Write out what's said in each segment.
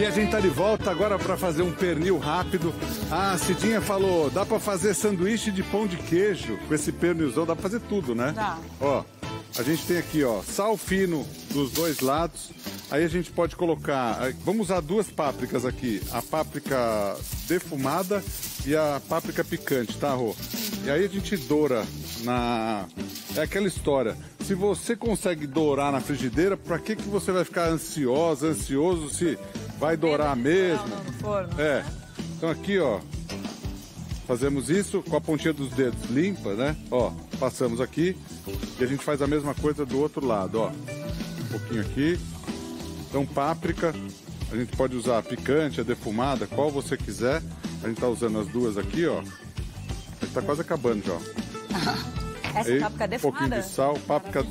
E a gente tá de volta agora para fazer um pernil rápido. Ah, a Cidinha falou, dá para fazer sanduíche de pão de queijo com esse pernilzão, dá para fazer tudo, né? Dá. Ó, a gente tem aqui, ó, sal fino dos dois lados. Aí a gente pode colocar, vamos usar duas pápricas aqui, a páprica defumada e a páprica picante, tá, Rô? E aí a gente doura na é aquela história. Se você consegue dourar na frigideira, para que que você vai ficar ansiosa, ansioso se vai dourar mesmo? No forno. É. Então aqui, ó, fazemos isso com a pontinha dos dedos limpa, né? Ó, passamos aqui e a gente faz a mesma coisa do outro lado, ó. Um pouquinho aqui. Então páprica, a gente pode usar a picante, a defumada, qual você quiser. A gente tá usando as duas aqui, ó. A gente tá quase acabando já, ó. Essa Aí, páprica um pouquinho defumada? de sal, páprica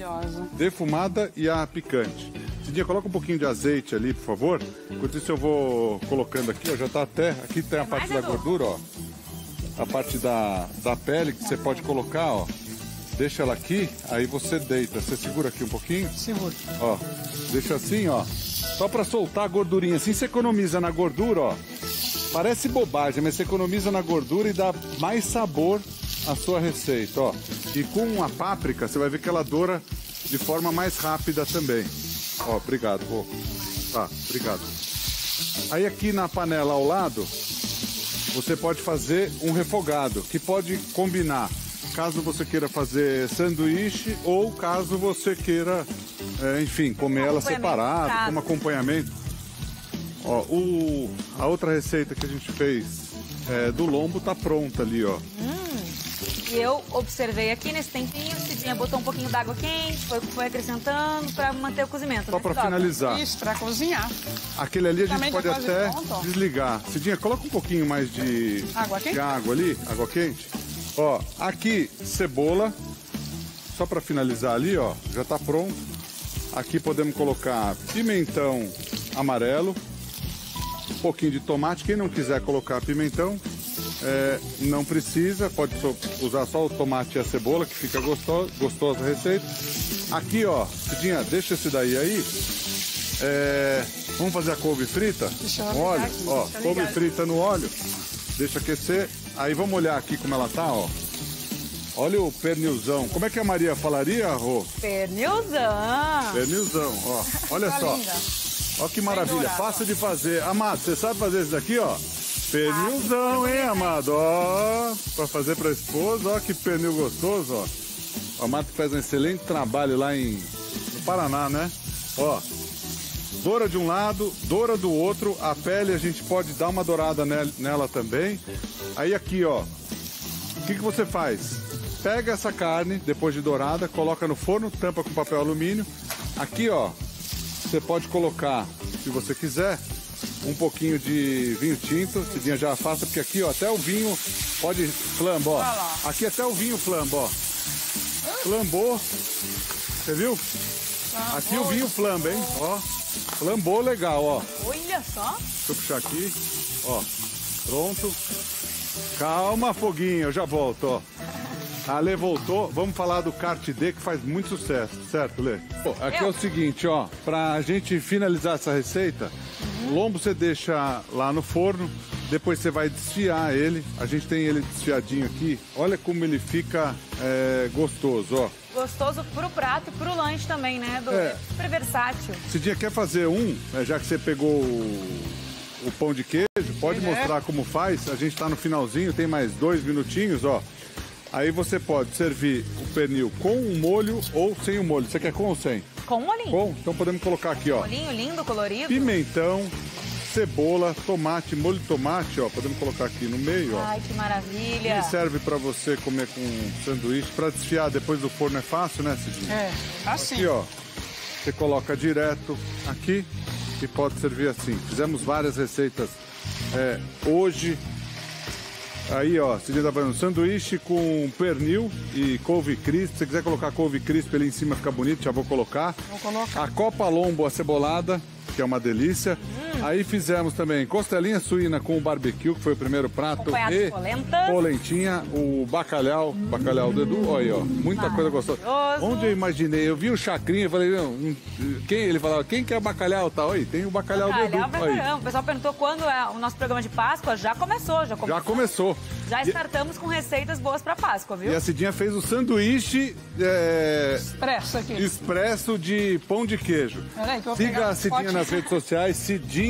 defumada e a picante. Cidinha, coloca um pouquinho de azeite ali, por favor. Enquanto isso eu vou colocando aqui, ó, já tá até, aqui tem a parte da mais, Edu? gordura, ó. A parte da, da pele que você pode colocar, ó. Deixa ela aqui, aí você deita. Você segura aqui um pouquinho. Segura. Ó, deixa assim, ó. Só pra soltar a gordurinha. Assim você economiza na gordura, ó. Parece bobagem, mas você economiza na gordura e dá mais sabor à sua receita, ó. E com a páprica, você vai ver que ela doura de forma mais rápida também. Ó, obrigado, vô. Tá, obrigado. Aí aqui na panela ao lado, você pode fazer um refogado, que pode combinar caso você queira fazer sanduíche ou caso você queira, é, enfim, comer ela separada, prato. como acompanhamento. Ó, o, a outra receita que a gente fez é, do lombo tá pronta ali, ó. E eu observei aqui nesse tempinho, Cidinha botou um pouquinho d'água quente, foi, foi acrescentando para manter o cozimento. Só né, para Cidota? finalizar. Isso, pra cozinhar. Aquele ali a gente Também pode até pronto, desligar. Cidinha, coloca um pouquinho mais de Água quente? de água ali, água quente. Ó, aqui cebola. Só para finalizar ali, ó, já tá pronto. Aqui podemos colocar pimentão amarelo, um pouquinho de tomate. Quem não quiser colocar pimentão, é, não precisa, pode usar só o tomate e a cebola, que fica gostoso, gostosa a receita. Aqui, ó, Cidinha, deixa esse daí aí. É, vamos fazer a couve frita? No óleo, aqui, ó, couve frita no óleo. Deixa aquecer. Aí vamos olhar aqui como ela tá, ó. Olha o pernilzão. Como é que a Maria falaria, Rô? Pernilzão. Pernilzão, ó. Olha Tá só. linda. Ó que maravilha, fácil de fazer. Amado, você sabe fazer isso daqui, ó? Pernilzão, hein, Amado? Ó, pra fazer pra esposa, ó que pernil gostoso, ó. O Amado faz um excelente trabalho lá em no Paraná, né? Ó, doura de um lado, doura do outro, a pele a gente pode dar uma dourada nel- nela também. Aí aqui, ó, o que, que você faz? Pega essa carne, depois de dourada, coloca no forno, tampa com papel alumínio. Aqui, ó, você pode colocar, se você quiser, um pouquinho de vinho tinto. Cidinha já afasta, porque aqui, ó, até o vinho pode flamba, ó. Aqui até o vinho flamba, ó. Flambou. Você viu? Aqui o vinho flamba, hein? Ó. Flambou legal, ó. Olha só. Deixa eu puxar aqui. Ó, pronto. Calma, foguinho, eu já volto, ó. A Lê voltou, vamos falar do kart D que faz muito sucesso, certo, Lê? Pô, aqui é o seguinte, ó, pra gente finalizar essa receita, lombo você deixa lá no forno, depois você vai desfiar ele. A gente tem ele desfiadinho aqui. Olha como ele fica é, gostoso, ó. Gostoso pro prato e pro lanche também, né, Edu? É. Super versátil. Dia quer fazer um, né, já que você pegou o, o pão de queijo, pode Uhum. mostrar como faz. A gente tá no finalzinho, tem mais dois minutinhos, ó. Aí você pode servir o pernil com um molho ou sem o molho. Você quer com ou sem? Com um molhinho. Com? Então podemos colocar aqui, ó. Molhinho lindo, colorido. Pimentão, cebola, tomate, molho de tomate, ó. Podemos colocar aqui no meio, ó. Ai, que maravilha. Ele serve pra você comer com sanduíche. Pra desfiar depois do forno é fácil, né, Cidinha? É, assim. Aqui, ó. Você coloca direto aqui e pode servir assim. Fizemos várias receitas é, hoje. Aí, ó, Cidinha tá fazendo sanduíche com pernil e couve crisp. Se você quiser colocar couve crisp ali em cima, fica bonito, já vou colocar. Vou colocar. A copa lombo acebolada, que é uma delícia. Aí fizemos também costelinha suína com barbecue, que foi o primeiro prato. Acompanhado e polenta. polentinha, o bacalhau, bacalhau do Edu, olha aí, ó, muita coisa gostosa. Onde eu imaginei, eu vi o chacrinha e falei, não, hum, quem, ele falava, quem quer bacalhau? Tá, oi, tem o bacalhau, Bacalhau do pra Edu. Aí, caramba. O pessoal perguntou quando é o nosso programa de Páscoa. Já começou, já começou. já começou. Já E- startamos com receitas boas pra Páscoa, viu? E a Cidinha fez o sanduíche é, Expresso aqui. expresso de pão de queijo. Peraí, que eu vou pegar Siga a o Cidinha nas redes sociais, Cidinha,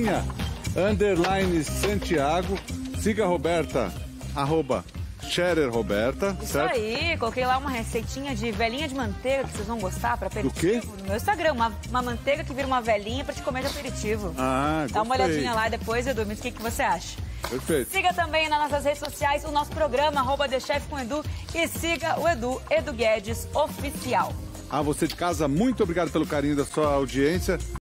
underline Santiago. Siga a Roberta, arroba Scherer Roberta, Isso certo? aí, coloquei lá uma receitinha de velhinha de manteiga que vocês vão gostar para aperitivo. quê? No meu Instagram, uma, uma manteiga que vira uma velhinha para te comer de aperitivo. Ah, Dá uma gostei. olhadinha lá depois, Edu, o que, que você acha. Perfeito. Siga também nas nossas redes sociais o nosso programa, arroba The Chef com Edu, e siga o Edu, Edu Guedes Oficial. A você de casa, muito obrigado pelo carinho da sua audiência.